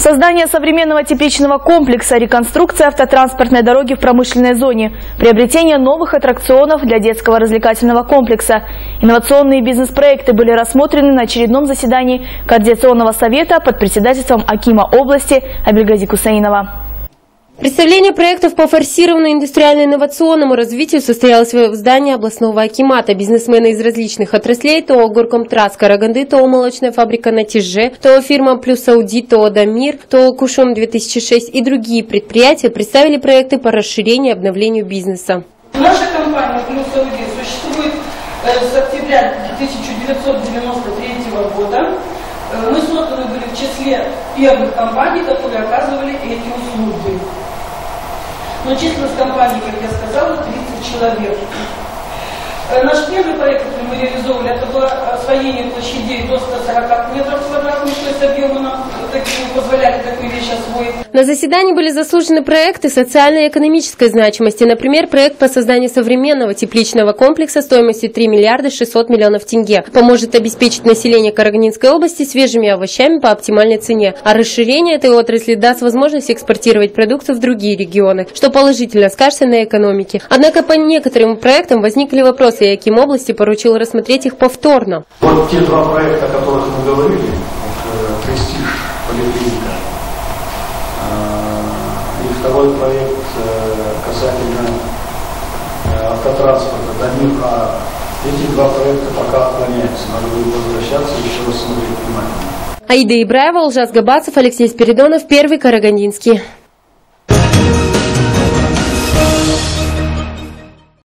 Создание современного тепличного комплекса, реконструкция автотранспортной дороги в промышленной зоне, приобретение новых аттракционов для детского развлекательного комплекса. Инновационные бизнес-проекты были рассмотрены на очередном заседании Координационного совета под председательством Акима области Абельгази Кусаинова. Представление проектов по форсированному индустриально-инновационному развитию состоялось в здании областного акимата. Бизнесмены из различных отраслей, ТО «Горкомтрас» Караганды, ТО «Молочная фабрика Натиже», ТО «Фирма Плюс Ауди», ТО «Дамир», ТО «Кушом-2006» и другие предприятия представили проекты по расширению и обновлению бизнеса. Наша компания «Плюс Ауди» существует э, с октября 1993 года. Э, мы созданы были в числе первых компаний, которые оказывали эти услуги. Но численность компании, как я сказала, 30 человек. Э, наш первый проект, который мы реализовывали, это было освоение площадей до 140 метров квадратных, то есть объемы нам такие позволяли такую вещь освоить. На заседании были заслужены проекты социальной и экономической значимости. Например, проект по созданию современного тепличного комплекса стоимостью 3 миллиарда 600 миллионов тенге. Поможет обеспечить население Карагандинской области свежими овощами по оптимальной цене. А расширение этой отрасли даст возможность экспортировать продукцию в другие регионы, что положительно скажется на экономике. Однако по некоторым проектам возникли вопросы и Аким области поручил рассмотреть их повторно. Вот те два проекта, о которых мы говорили, вот, «Престиж», «Поликлиника», э, и второй проект э, касательно э, автотранспорта, Дамир, а эти два проекта пока отклоняются. Надо будет возвращаться и еще раз смотреть внимательно. Аида Ибраева, Улжас Габацев, Алексей Спиридонов, Первый Карагандинский.